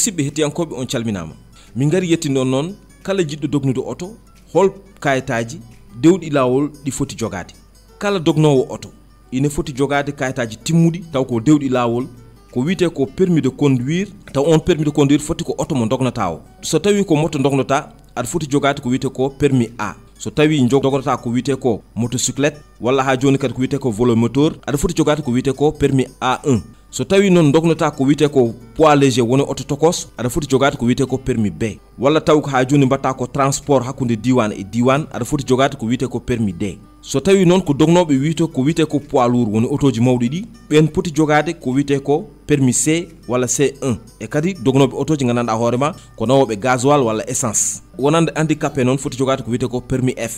musidɓe hettiyankoɓe on calminama. Min gari yettinon noon kala jiɗɗo dognude oto hol kayitaji dewɗi lawol ɗi foti jogade. Kala dognowo oto ine foti jogade kayitaji timmuɗi taw ko dewɗi lawol ko wiyete ko permis de conduire taw on permis de conduire foti ko oto mo dognata o so tawi ko moto dognata aɗa foti jogade ko wiyete ko permis a. So tawi dognata ko wiyete ko motocyclette walla ha joni kadi ko wiyete ko volomoteur aɗa foti jogade ko wiyete ko permis a1 so tawi noon dognata ko wiyete ko poids léger woni auto tokos aɗa foti jogade ko wiyete ko permis b. Walla taw ha joni mbatta ko transport hakkude diwan e diwan aɗa foti jogade ko wiyete ko permis d. So tawi noon ko dognoɓe wiyto ko wiyete ko poids lourd woni autoji mawɗi ɗi ɓen poti jogade ko wiyete ko permis c walla c1 e kadi dognoɓe autoji gandanɗa hoorema ko nawoɓe gasoil walla essence. Wonande handicapé noon foti jogade ko wiyete ko permis f.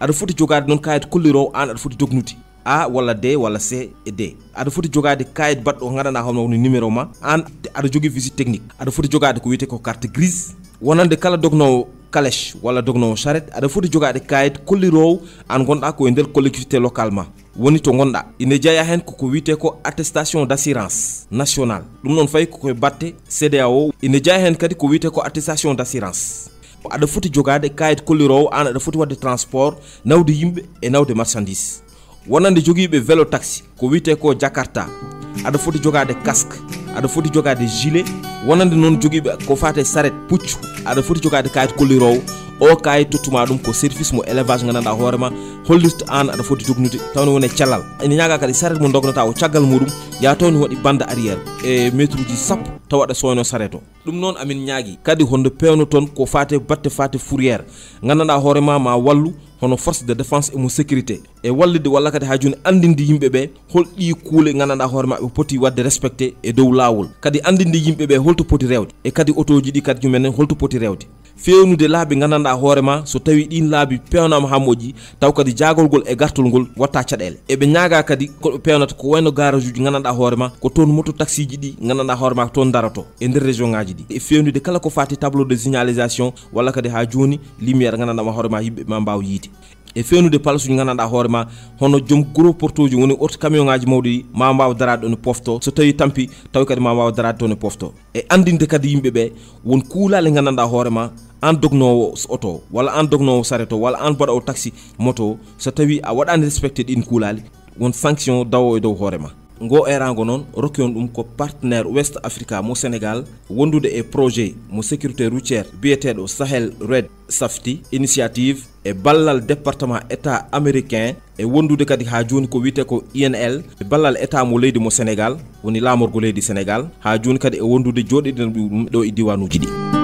Aɗa foti jogade noon kayit kollirowo an aɗa foti dognude a walla d walla c e d. Aɗa foti jogade kayit baɗɗo o gandanɗa hono woni numéro ma. An aɗa jogui visite technique. Aɗa foti jogade ko wiyete ko carte grise. Wonande kala dognowo calèche walla dognowo charette aɗa foti jogade kayit kollirowo an gonɗa koye nder collectivité local ma. Woni to gonɗa ine jeeya hen koko wiyete ko attestation d' assurance national ɗum noon fayi kokoye batte cdao ine jeeya hen kadi ko wiyete ko attestation d' assurance aɗa foti jogade kayit kollirowo an aɗa foti wadde transport nawde yimɓe e nawde marchandise. wonande joguiɓe vélo taxi ko wiyete ko jakarta. Aɗa foti jogade casque aɗa foti jogade gilet wonande noon joguiɓe ko fate saret puccu aɗa foti jogade kayit kollirowo o kayit tottuma ɗum ko service mo élevage gandanɗa hoorema hollirta an aɗa foti jognude tawne wone cellal. Ene ñaga kadi saret mo dognata o caggal muɗum ya tawne waɗi bande arrière. E métre uji sappo taw aɗa soyno saret o ɗum noon amin ñaagui kadi hondo pewno toon ko fate batte fate fourriére gandanɗa hoorema ma wallu hono force de défense emo sécurité. E wallide walla kadi ha joni andinde yimɓeɓe holɗi kuule gandanɗa hoore maɓe poti wadde respecté e dow lawol kadi andinde yimɓeɓe holto poti rewde. E kadi auto ji ɗi kadi jumenen holto poti rewde. Fewnude laabi gandanɗa hoorema so tawi ɗin laabi pewnama ha moƴƴi taw kadi jagol ngol e gartol ngol watta caɗele. Eɓe ñaaga kadi koɓe pewnata ko wayno garage uji gandanɗa hoorema ko toon moto taxi ji ɗi gandanɗa hoorema ko toon daroto e nder région ngaji ɗi. E fewnude kala ko fati tableau de signalisation walla kadi ha joni lumiére gandanɗama hoorema yimɓe ma mbawa yiide e fewnude place uji gandanɗa hoorema hono joom gros porte uji woni auto camion ngaji mawɗi ma mbawa darade ɗon e pofto. So tawi tampi tawi kadi ma mbawa darade toon e pofto. E andinde kadi yimɓeɓe won kuulale gandanɗa hoorema an dognowo auto walla an dognowo saret o walla an baɗa o taxi moto so tawi a waɗani respecté ɗin kuulali won sanction dawo e dow hoorema. ngo erago noon rokki on ɗum ko partenaire west africa mo sénégal wondude e projet mo sécurité routiére biyeteɗo sahel red safti initiative e ballal département état américain e wondude kadi ha joni ko wiyete ko inl e ballal état mo leydi mo sénégal woni lamorgo leydi sénégal. Ha joni kadi e wondude joɗiɗen ɗum ɗo e diwanuji ɗi.